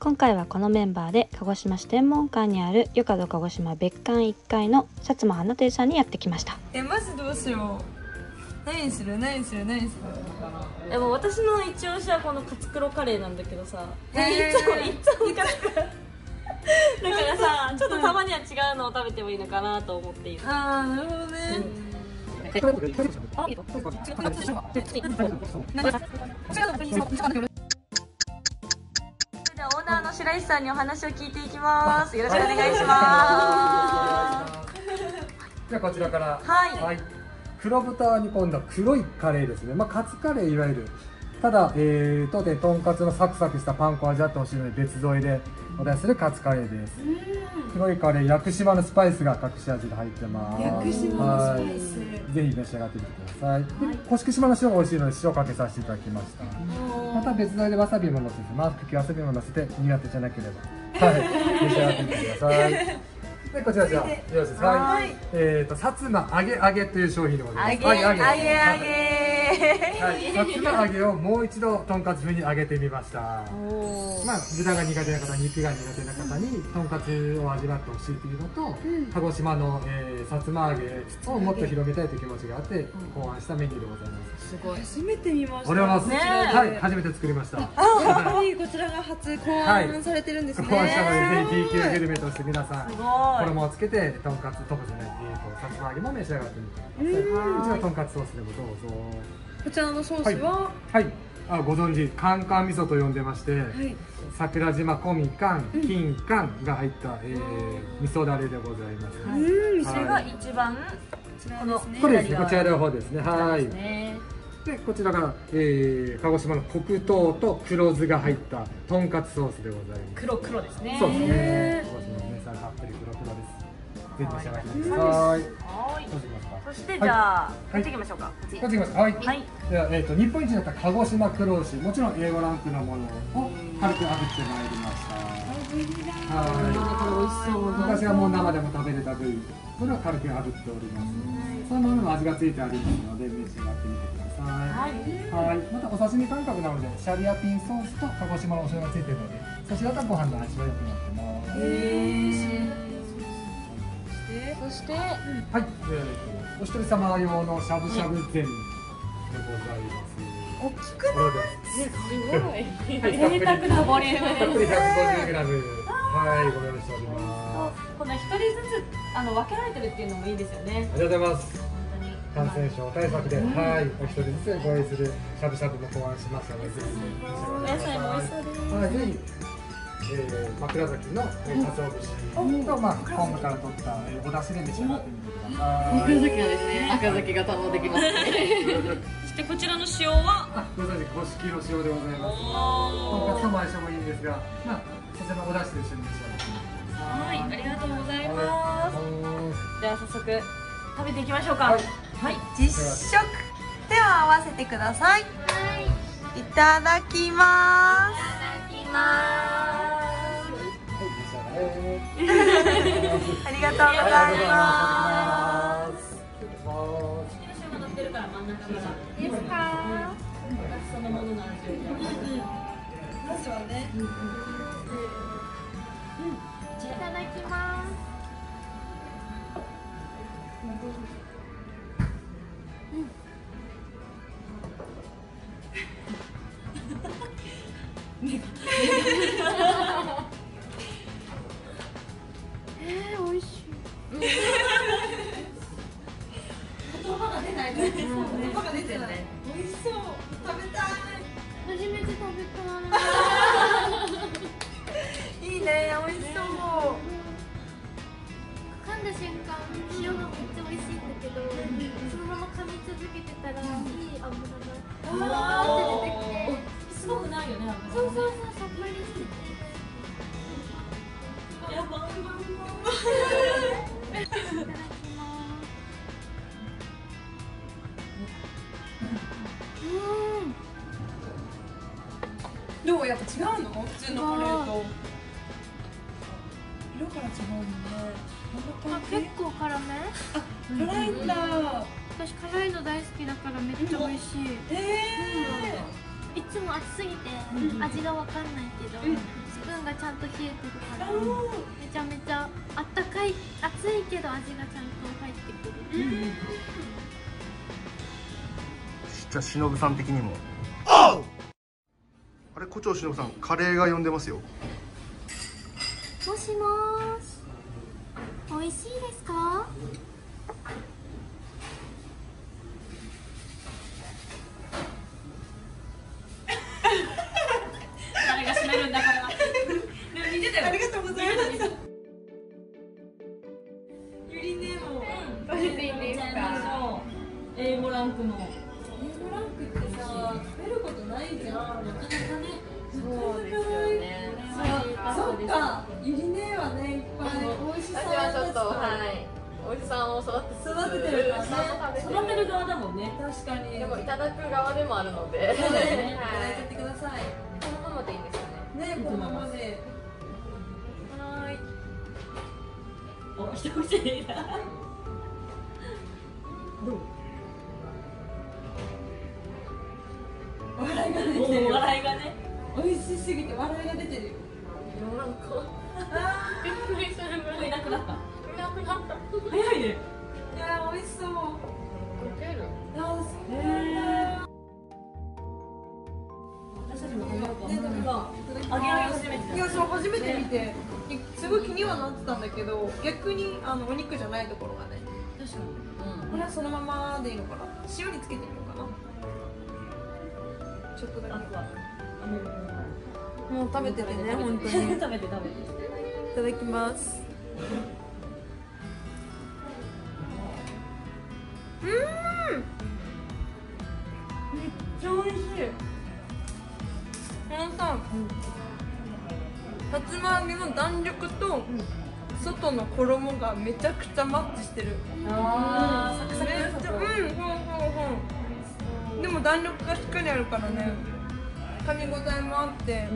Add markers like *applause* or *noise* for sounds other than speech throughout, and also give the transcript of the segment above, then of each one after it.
今回はこのメンバーで鹿児島市天文館にあるよかど鹿児島別館1階の薩摩花亭さんにやってきました。えマジどうしよう。何にする？何にする？何にする？でも私の一押しはこのカツクロカレーなんだけどさ、えーいつもいつもカツクロだからさちょっとたまには違うのを食べてもいいのかなと思っている。ああなるほどね、ではオーナーの白石さんにお話を聞いていきます。よろしくお願いします。じゃあこちらから。はい。黒豚に煮込んだ黒いカレーですね。まあカツカレーいわゆる。ただ、えー、当店とんかつのサクサクしたパン粉を味わってほしいので別添えでお出しするカツカレーです黒いカレー屋久島のスパイスが隠し味で入ってます。屋久島のスパイス。はい。ぜひ召し上がってみてください、で甑島の塩が美味しいので塩かけさせていただきました。また別添えでわさびも乗せてマスクわさびも乗せて苦手じゃなければ。はい。*laughs* 召し上がってみてくださいでこちらじゃあよろしいですか。はい。えっ、と薩摩揚げ揚げという商品でございます揚げ。揚げ揚げ。はい、薩摩揚げをもう一度とんかつ風に揚げてみました。まあ豚が苦手な方肉が苦手な方にとんかつを味わってほしいというのと、鹿児島の、えー、薩摩揚げをもっと広めたいという気持ちがあって考案したメニューでございます、すごい。初めて見ました。ねはい初めて作りました。あ本当にこちらが初考案されてるんですね、考案したので B 級グルメとして皆さんすごい衣をつけてとんかつとかじゃないえーとさつま揚げも召し上がってみてください。うちのとんかつソースでもどうぞ。こちらのソースは、はい。あご存知カンカン味噌と呼んでまして、はい桜島小みかん、金柑が入った、えー、味噌だれでございます。うんそれが一番こちらですねこれですね。こちらの方ですね。はい。ねでこちらが、えー、鹿児島の黒糖と黒酢が入ったとんかつソースでございます。黒黒ですねそうですねへ。鹿児島の名産たっぷり黒黒です。ぜひ召し上がってください。はいどうしますか？そしてじゃあ、はいこっち行きましょうかこっち行きますか？はい。はいでは、えー、と日本一になった鹿児島黒牛もちろん A5 ランクのものを軽く炙ってまいりましたはい美味しそう昔はもう生でも食べれた部位それを軽く炙っておりますそのままの味がついてありますので召し上がってみてくださいはい。またお刺身感覚なのでシャリアピンソースと鹿児島のお醤油がついているのでそちらとご飯の相性良くなってますそしてはい、えー、お一人様用のしゃぶしゃぶ膳でございます。大きくこれです。贅沢なボリューたっぷりムです 150g はい。ご用意しております。この一人ずつあの分けられてるっていうのもいいですよね。ありがとうございます感染症対策で、はいお一人ずつご用意するしゃぶしゃぶも考案しましたのでぜひはいぜひえー、枕崎のえー鰹節と、まあ、昆布から取った、えー、お出汁で召し上がってみてください。赤崎がですね、赤崎が堪能できます。ね。そしてこちらの塩はあ、ご存知、古式の塩でございます。とんかつとも相性もいいんですが、まあ、そちらのお出汁と一緒に召し上がって。はいありがとうございまはすでは早速食べていきましょうか。はいはい実食では合わせてくださいいただきますい、召し上がれ。ありがとうございますます。塩が乗ってるから真ん中からですかそのものの味をまずはねい。ただきます美味しそう。食べたい。初めて食べたい。いね美味しそう。噛んだ瞬間塩がめっちゃ美味しいんだけどそのまま噛み続けてたらいい油がふわーって出てきてすごくない。よねそうそうそうさっぱりしててやばいいただきますうんどうやっぱ違うの？普通のカレーと色から違うもんねあ結構辛め？辛いん。だ私辛いの大好きだからめっちゃ美味しい。えいつも熱すぎて味がわかんないけど、スプーンがちゃんと冷えてるからめちゃめちゃあったかい熱いけど味がちゃんと入ってくる、じゃあしのぶさん的にも。あれ胡蝶しのぶさんカレーが呼んでますよ。もしもーし美味しいですか？かゆりねはねいっぱい美味しそう私はちょっとはい。おじさんを育てつつ。育ててるからね。育てる側だもんね。確かに。でもいただく側でもあるので。そうだよね。いはただい。ちゃってください。このままでいいんですかねねこのままで。はーいお一口だ笑いが出てる。お笑いがね。美味しすぎて笑いが出てるよなんかびっくりするぐらいいなくなったいなくなった早いね。いやー美味しそう。溶けるあーそう。なんだ私たちも食べようか揚げ揚げ初めていやそう初めて見て。すごい気にはなってたんだけど逆にあのお肉じゃないところがね。確かに。これはそのままでいいのかな。塩につけてみようかな。ちょっとだけもう食べててね本当に。い食べて食べて。ただきます。うーん！めっちゃ美味しい。このさ、さつま揚げの弾力と、外の衣がめちゃくちゃマッチしてる。あーサクサク。めっちゃうんほんほんほんでも弾力がしっかりあるからね噛み応えもあって、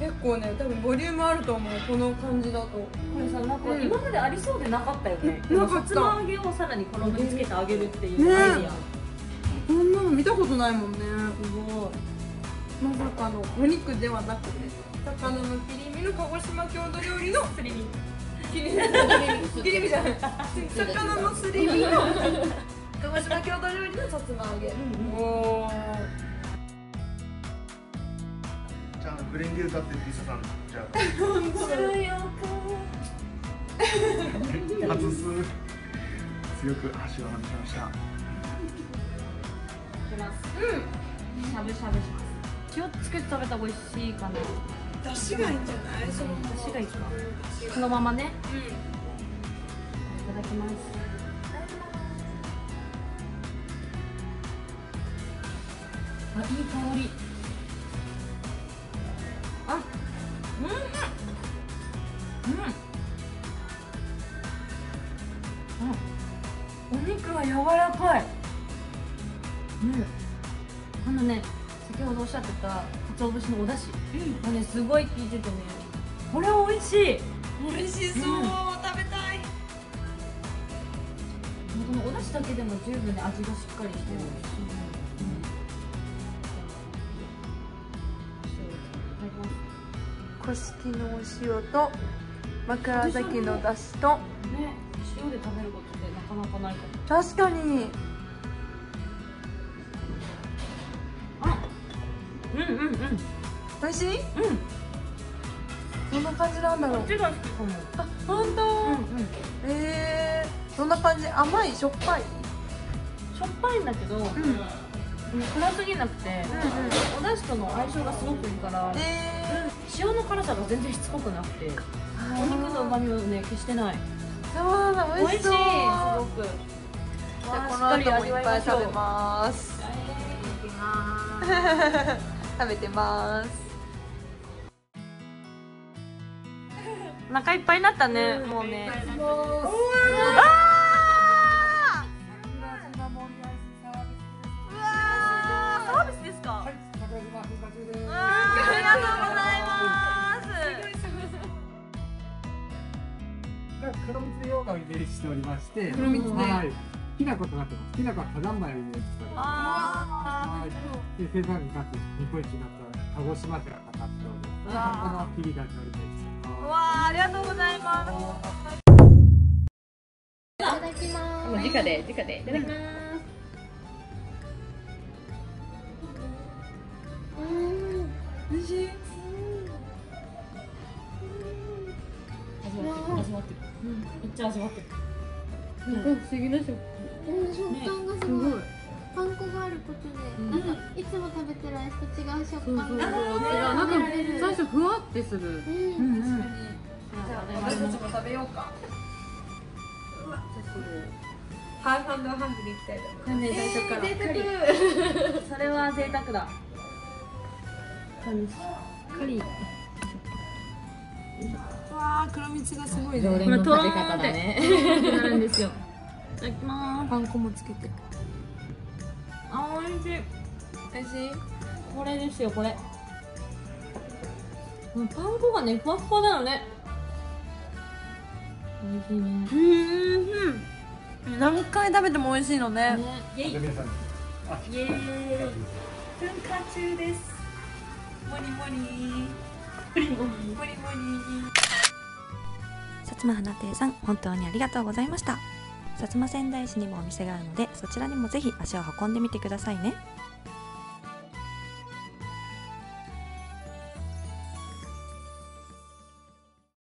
結構ね多分ボリュームあると思うこの感じだと。これさなんかうん。今までありそうでなかったよね。なかった。さつま揚げをさらに衣につけてあげるっていうねアイディア。こんなの見たことないもんね。すごい。まさかのお肉ではなくて魚の切り身の鹿児島郷土料理のすり身。切り身。切り身じゃない。魚のすり身の *laughs* 鹿児島郷土料理のさつま揚げ、おー。じゃあグレンゲ歌ってリサさんじゃあ。外す。強く足を外しました。きます。うん。しゃぶしゃぶします。気をつけて食べた方が美味しいかな。出汁がいいんじゃない？その私がいいか。そのままね。いただきます。あいい香りうん。お肉は柔らかい。うんあのね先ほどおっしゃってた鰹節のお出汁。がねすごい効いててね。これ美味しい。美味しそう、うん。食べたい。このお出汁だけでも十分ね味がしっかりしてる。し、古式のお塩と枕崎のだしとね塩で食べることってなかなかないかも確かにうん。うん。うん。美味しい？うん。どん。な感じなん。だろうこっちが好きかもあ本当、うん。うんえー、どんな感じ甘い？しょっぱい？しょっぱい？んだけど、うん、辛すぎなくて、お出汁との相性がすごくい？い？から、え塩の辛さが全然しつこくなくてお肉の旨味をね消してない？ー、そうだ美味しそう。美味しい。すごく。じゃあこの後もいっぱい食べます。食べてます。お腹いっぱいになったね、もうね蜜羊羹をイメージしておりまして黒蜜ではい。きな粉となってます。きな粉は火山灰をイメージしております。生産量かつ日本一になった鹿児島県がかかっておりますこの切りがのりですうわあありがとうございます。いただきます。もう直で直でいただきます。うん。美味しい。味わってるめっちゃ味わってる。不思議な食うん食感がすごい。パン粉があることで、なんかいつも食べてるアイスと違う食感が。なんか最初ふわってする。うん。じゃあ私たちも食べようか。ハーフハンドハンドでいきたいと思います。ね最初からそれは贅沢だ。カリわあ黒蜜がすごいね。これ食べ方だねなるんですよいただきます。*laughs* パン粉もつけて。あ美味しい。美味しい。これですよこれ。パン粉がねふわふわなのね。美味しいね。うん何回食べても美味しいのね。ねイェイ。イエーイ噴火中です。モリモリモリモリモリモリ薩摩花亭さん本当にありがとうございました。薩摩仙台市にもお店があるのでそちらにもぜひ足を運んでみてくださいね。